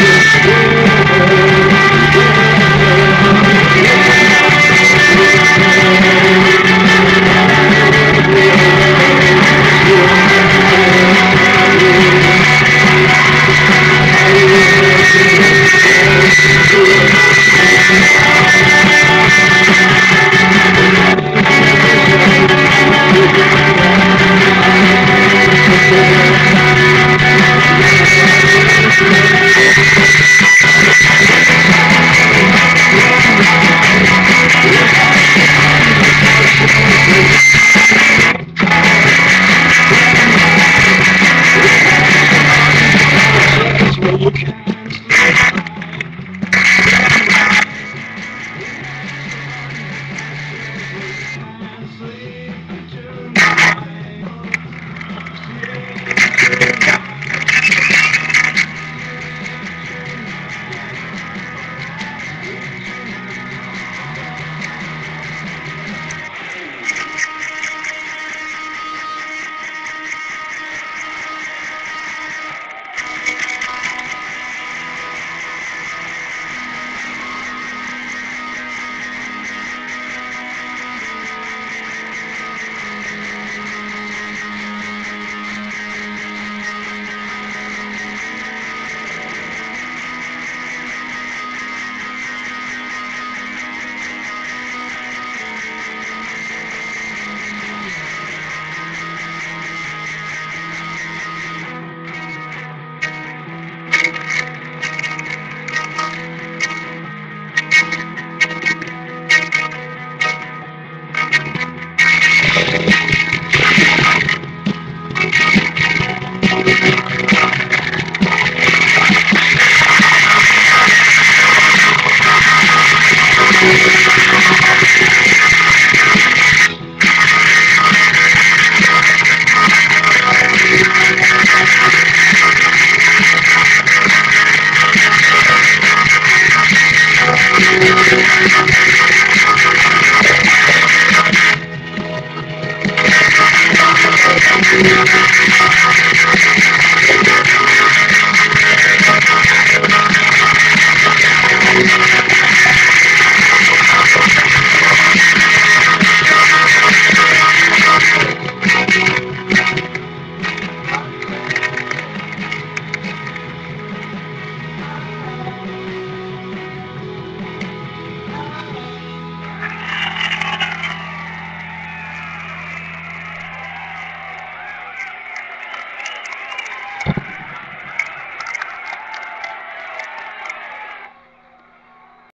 Yes, Thank